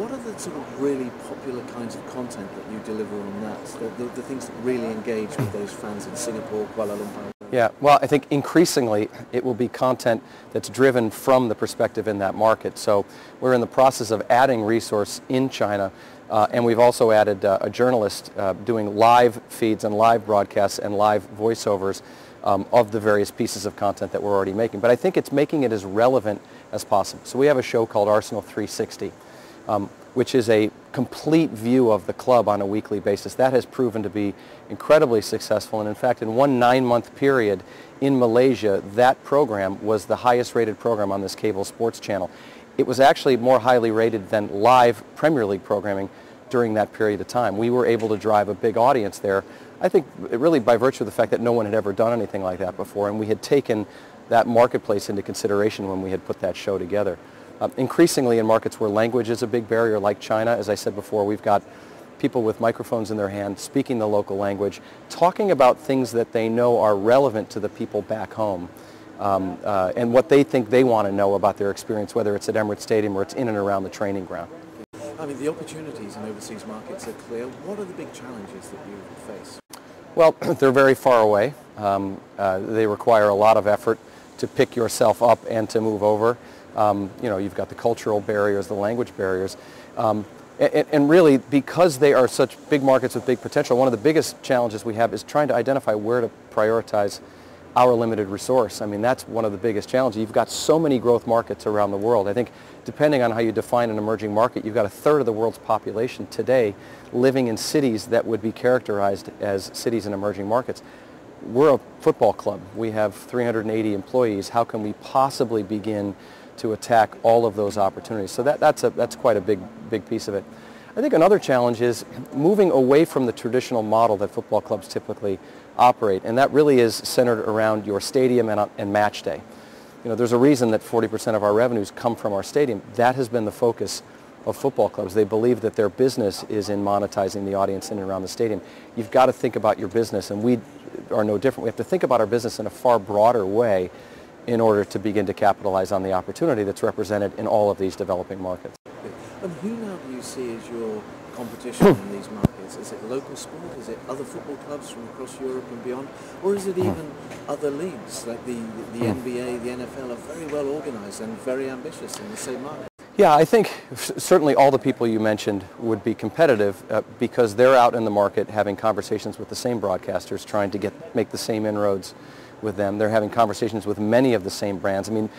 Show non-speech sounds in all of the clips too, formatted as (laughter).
what are the sort of really popular kinds of content that you deliver on that? The, the, the things that really engage with those fans in Singapore, Kuala Lumpur? Yeah, well, I think increasingly it will be content that's driven from the perspective in that market. So we're in the process of adding resource in China, uh, and we've also added uh, a journalist uh, doing live feeds and live broadcasts and live voiceovers um, of the various pieces of content that we're already making. But I think it's making it as relevant as possible. So we have a show called Arsenal 360 um, which is a complete view of the club on a weekly basis. That has proven to be incredibly successful. And in fact, in one nine-month period in Malaysia, that program was the highest rated program on this cable sports channel. It was actually more highly rated than live Premier League programming during that period of time. We were able to drive a big audience there, I think really by virtue of the fact that no one had ever done anything like that before, and we had taken that marketplace into consideration when we had put that show together. Uh, increasingly in markets where language is a big barrier like China, as I said before, we've got people with microphones in their hand speaking the local language, talking about things that they know are relevant to the people back home. Um, uh, and what they think they want to know about their experience, whether it's at Emirates Stadium or it's in and around the training ground. I mean, the opportunities in overseas markets are clear. What are the big challenges that you face? Well, (clears throat) they're very far away. Um, uh, they require a lot of effort to pick yourself up and to move over. Um, you know, you've got the cultural barriers, the language barriers. Um, and, and, really, because they are such big markets with big potential, one of the biggest challenges we have is trying to identify where to prioritize our limited resource. I mean, that's one of the biggest challenges. You've got so many growth markets around the world. I think depending on how you define an emerging market, you've got a third of the world's population today living in cities that would be characterized as cities in emerging markets. We're a football club. We have 380 employees. How can we possibly begin to attack all of those opportunities. So that, that's, a, that's quite a big, big piece of it. I think another challenge is moving away from the traditional model that football clubs typically operate, and that really is centered around your stadium and, uh, and match day. You know, there's a reason that 40% of our revenues come from our stadium. That has been the focus of football clubs. They believe that their business is in monetizing the audience in and around the stadium. You've got to think about your business, and we are no different. We have to think about our business in a far broader way in order to begin to capitalize on the opportunity that's represented in all of these developing markets. And who now do you see as your competition in these (clears throat) markets? Is it local sport? Is it other football clubs from across Europe and beyond? Or is it hmm. even other leagues like the, the, hmm. NBA, the NFL are very well organized and very ambitious in the same market? Yeah, I think certainly all the people you mentioned would be competitive uh, because they're out in the market having conversations with the same broadcasters trying to get make the same inroads with them. They're having conversations with many of the same brands. I mean,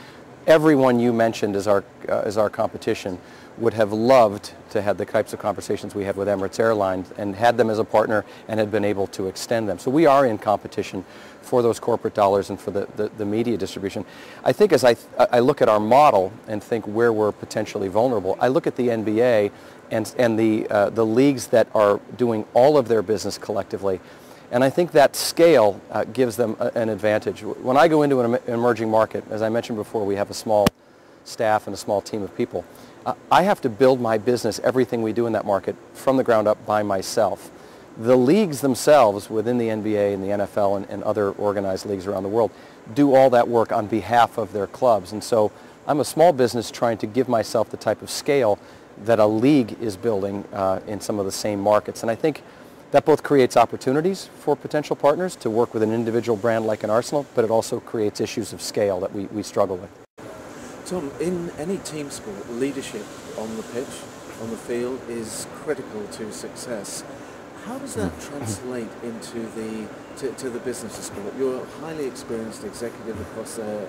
everyone you mentioned as our, uh, as our competition would have loved to have the types of conversations we had with Emirates Airlines and had them as a partner and had been able to extend them. So we are in competition for those corporate dollars and for the, the, the media distribution. I think as I, I look at our model and think where we're potentially vulnerable, I look at the NBA and, and the, uh, the leagues that are doing all of their business collectively and I think that scale uh, gives them a, an advantage. When I go into an, emerging market, as I mentioned before, we have a small staff and a small team of people. Uh, I have to build my business, everything we do in that market, from the ground up by myself. The leagues themselves within the NBA and the NFL and, and other organized leagues around the world do all that work on behalf of their clubs. And so I'm a small business trying to give myself the type of scale that a league is building uh, in some of the same markets. And I think that both creates opportunities for potential partners to work with an individual brand like an Arsenal, but it also creates issues of scale that we, we struggle with. Tom, in any team sport, leadership on the pitch, on the field, is critical to success. How does that mm. translate into the to, to the business of sport? You're a highly experienced executive across a,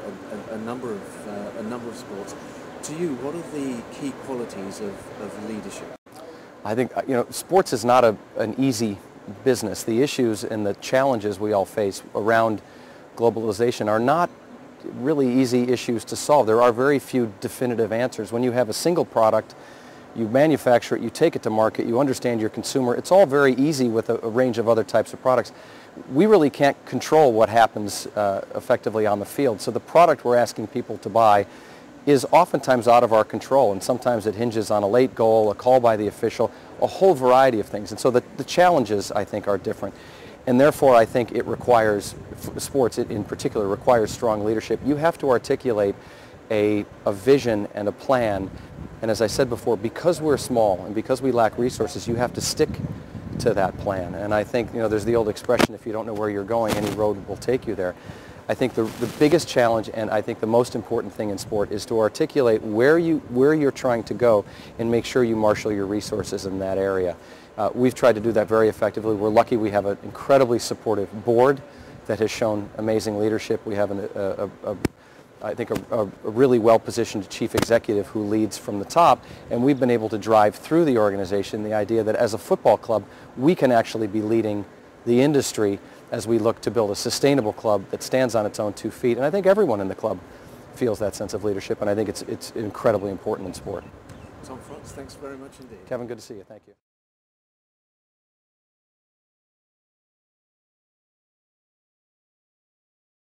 a, a number of uh, a number of sports. To you, what are the key qualities of, of leadership? I think, you know, sports is not a, an easy business. The issues and the challenges we all face around globalization are not really easy issues to solve. There are very few definitive answers. When you have a single product, you manufacture it, you take it to market, you understand your consumer. It's all very easy with a, a range of other types of products. We really can't control what happens uh, effectively on the field. So the product we're asking people to buy is oftentimes out of our control and sometimes it hinges on a late goal, a call by the official, a whole variety of things. And so the, the challenges, I think, are different. And therefore, I think it requires, sports in particular, requires strong leadership. You have to articulate a, a vision and a plan And as I said before, because we're small and because we lack resources, you have to stick to that plan. And I think, you know, there's the old expression, if you don't know where you're going, any road will take you there. I think the, the biggest challenge and I think the most important thing in sport is to articulate where, you, where you're trying to go and make sure you marshal your resources in that area. Uh, we've tried to do that very effectively. We're lucky we have an incredibly supportive board that has shown amazing leadership. We have an, a, a, a I think, a, a, really well-positioned chief executive who leads from the top, and we've been able to drive through the organization the idea that as a football club, we can actually be leading the industry as we look to build a sustainable club that stands on its own two feet. And I think everyone in the club feels that sense of leadership, and I think it's, it's incredibly important in sport. Tom Fox, thanks very much indeed. Kevin, good to see you. Thank you.